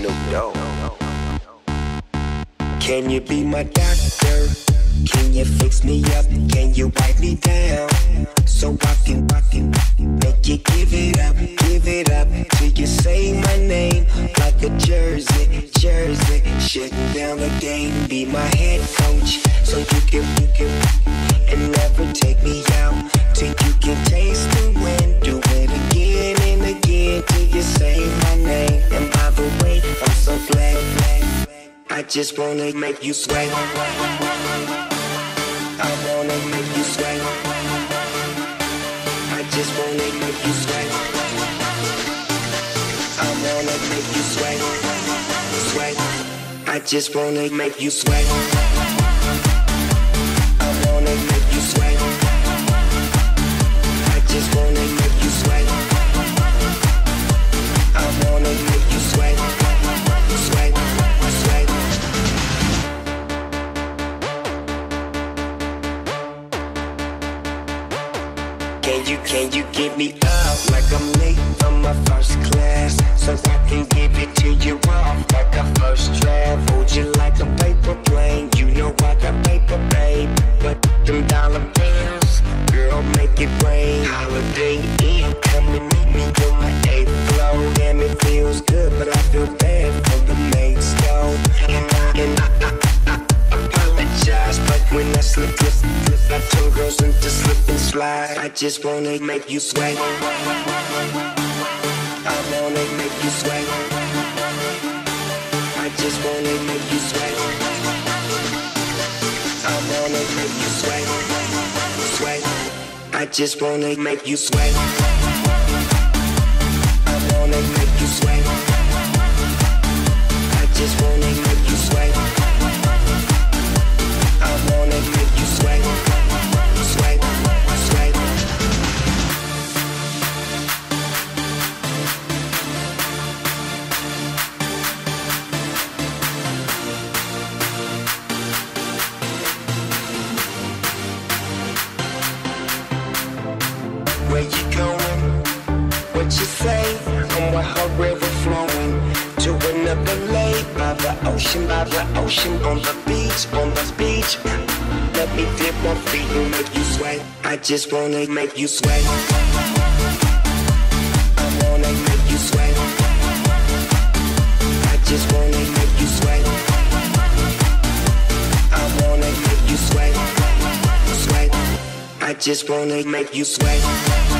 Snoop Dogg. Can you be my doctor? Can you fix me up? Can you wipe me down? So I can, I can make you give it up, give it up till you say my name like a jersey, jersey. Shutting down the game, be my head coach, so you can, you can, I just wanna make you sweat. I wanna make you sweat. I just wanna make you sweat. I wanna make you sweat. Sweat. I just wanna make you sweat. Can you, can you give me up like I'm late from my first class? So I can give it to you off like a first draft. Hold you like a paper plane. You know I got paper, babe. But them dollar bills, girl, make it rain. Holiday come and meet me on my eighth floor. Damn, it feels good, but I feel bad when I slip, slip, slip, I turn girls into slip and slide. I just wanna make you sweat. I wanna make you sweat. I just wanna make you sweat. I wanna make you sweat. Sweat. I just wanna make you sweat. I wanna make you sweat. To another lake by the ocean, by the ocean, on the beach, on the beach. Let me dip my feet and make you sweat. I just wanna make you sweat. I wanna make you sweat. I just wanna make you sweat. I wanna make you sweat. Sweat. I just wanna make you sweat.